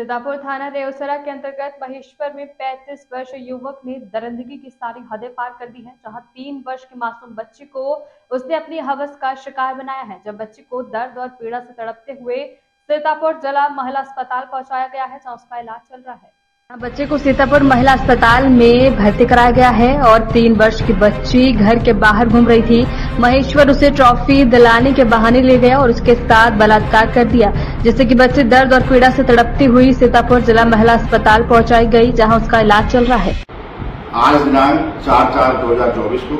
सीतापुर थाना रेवसरा के अंतर्गत महेश्वर में 35 वर्ष युवक ने दरंदगी की सारी हदें पार कर दी हैं, जहाँ तीन वर्ष की मासूम बच्ची को उसने अपनी हवस का शिकार बनाया है। जब बच्ची को दर्द और पीड़ा से तड़पते हुए सीतापुर जिला महिला अस्पताल पहुँचाया गया है, जहाँ उसका इलाज चल रहा है। बच्चे को सीतापुर महिला अस्पताल में भर्ती कराया गया है और तीन वर्ष की बच्ची घर के बाहर घूम रही थी। महेश्वर उसे ट्रॉफी दिलाने के बहाने ले गया और उसके साथ बलात्कार कर दिया। जिससे कि बच्चे दर्द और पीड़ा से तड़पती हुई सीतापुर जिला महिला अस्पताल पहुंचाई गई, जहाँ उसका इलाज चल रहा है। आज दिनांक चार चार दो हज़ार चौबीस को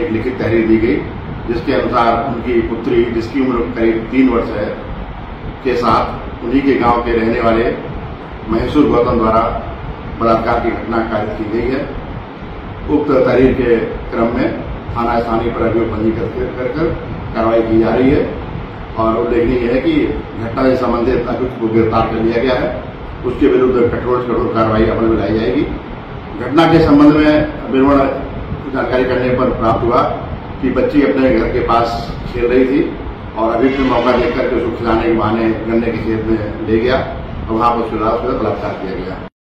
एक लिखित तहरीर दी गई, जिसके अनुसार उनकी पुत्री, जिसकी उम्र करीब तीन वर्ष है, के साथ उन्हीं के गाँव के रहने वाले महसूर गौतम द्वारा बलात्कार की घटना कारित की गई है। उक्त तहरीर के क्रम में थाना स्थानीय पर अभियोग पंजीकृत कर कार्रवाई की जा रही है। और उल्लेखनीय है कि घटना से संबंधित अभियुक्त को गिरफ़्तार कर लिया गया है। उसके विरुद्ध कठोर कठोर कार्रवाई अमल में लाई जाएगी। घटना के संबंध में विवरण जानकारी करने पर प्राप्त हुआ कि बच्ची अपने घर के पास खेल रही थी और अभियुक्त मौका देख करके उसको खिलाने के बहाने गन्ने के खेत में ले गया और वहाँ पर उसके बलात्कार किया गया।